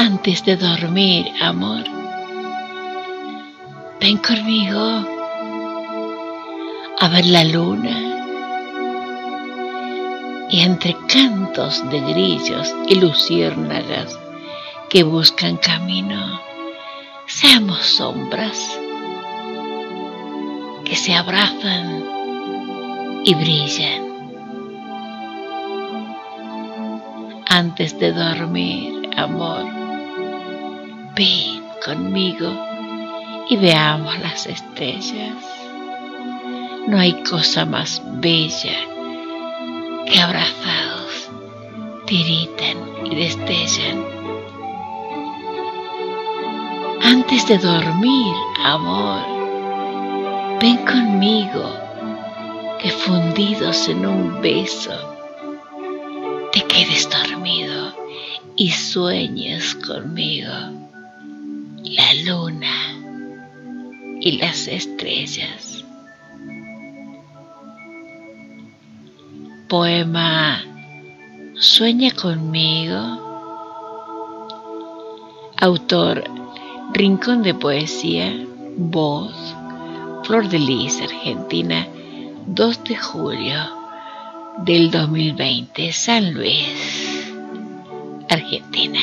Antes de dormir, amor, ven conmigo a ver la luna. Y entre cantos de grillos y luciérnagas que buscan camino, seamos sombras que se abrazan y brillan. Antes de dormir, amor, ven conmigo y veamos las estrellas. No hay cosa más bella que abrazados tiritan y destellan. Antes de dormir, amor, ven conmigo, que fundidos en un beso, te quedes dormido y sueñes conmigo la luna y las estrellas. Poema Sueña conmigo. Autor Rincón de Poesía, Voz, Flor de Lis, Argentina, 2 de julio del 2020, San Luis, Argentina.